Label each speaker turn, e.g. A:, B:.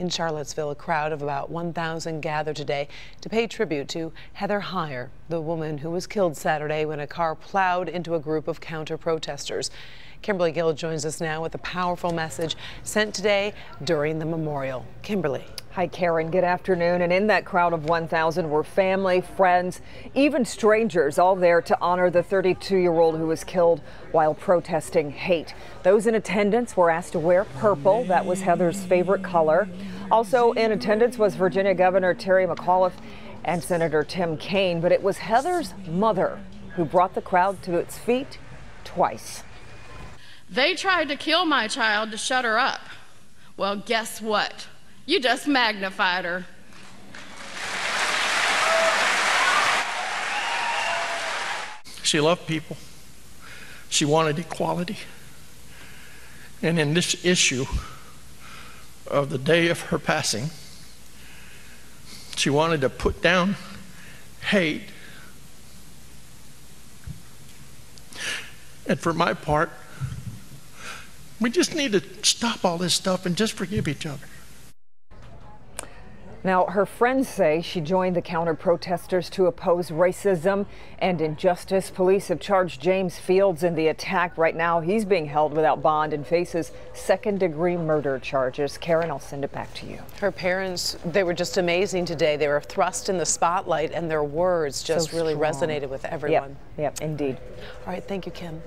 A: In Charlottesville, a crowd of about 1,000 gathered today to pay tribute to Heather Heyer, the woman who was killed Saturday when a car plowed into a group of counter protesters. Kimberly Gill joins us now with a powerful message sent today during the memorial. Kimberly.
B: Hi, Karen. Good afternoon. And in that crowd of 1,000 were family, friends, even strangers, all there to honor the 32 year old who was killed while protesting hate. Those in attendance were asked to wear purple. That was Heather's favorite color. Also in attendance was Virginia Governor Terry McAuliffe and Senator Tim Kaine. But it was Heather's mother who brought the crowd to its feet twice.
C: They tried to kill my child to shut her up. Well, guess what? You just magnified her.
D: She loved people. She wanted equality. And in this issue of the day of her passing, she wanted to put down hate. And for my part, we just need to stop all this stuff and just forgive each other.
B: Now, her friends say she joined the counter protesters to oppose racism and injustice. Police have charged James Fields in the attack. Right now, he's being held without bond and faces second degree murder charges. Karen, I'll send it back to you.
A: Her parents, they were just amazing today. They were thrust in the spotlight, and their words just so really resonated with everyone.
B: Yep, yep, indeed.
A: All right, thank you, Kim.